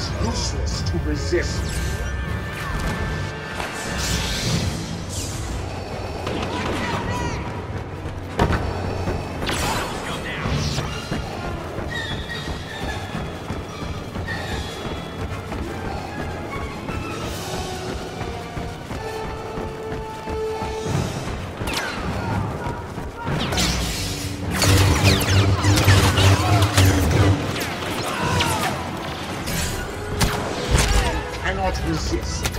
is useless to resist. Now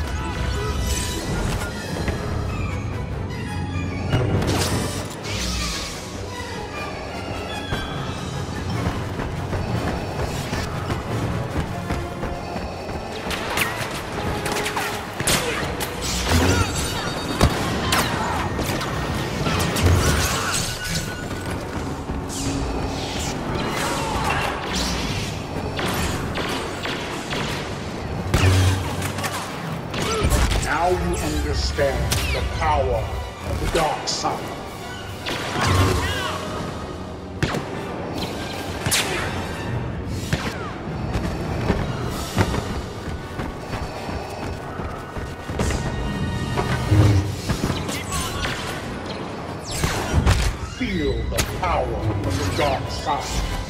understand the power of the dark side. Feel the power of the dark side.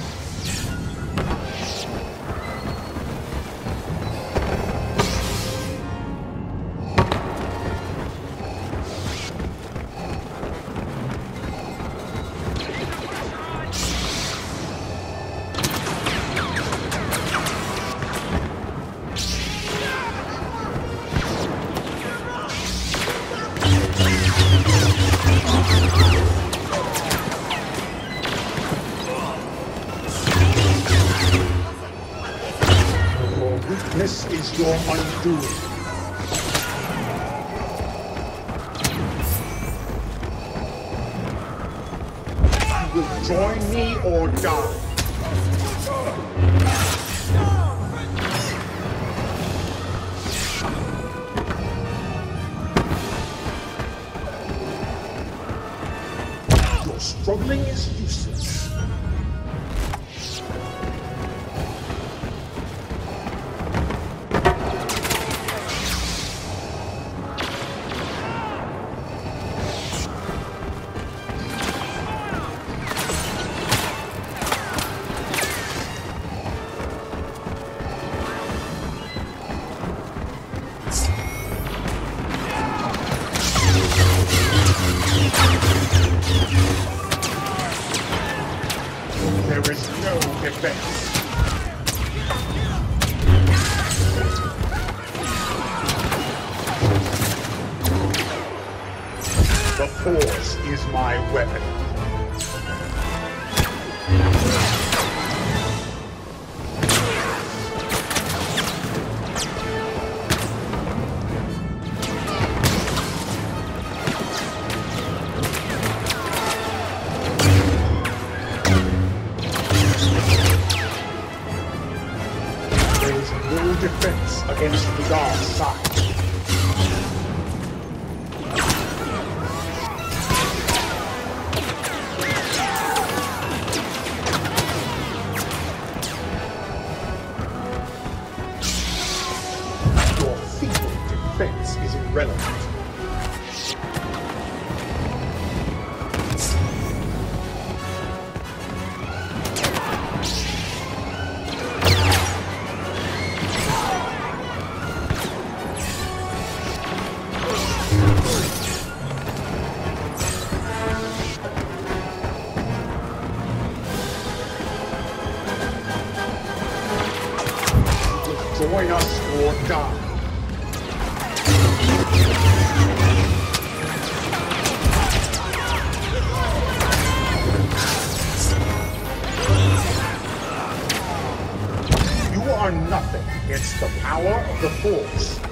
Weakness is your undoing. You will join me or die. Your struggling is useless. No defense. The Force is my weapon. Is no defense against the dark side. going up score down. You are nothing It's the power of the Force.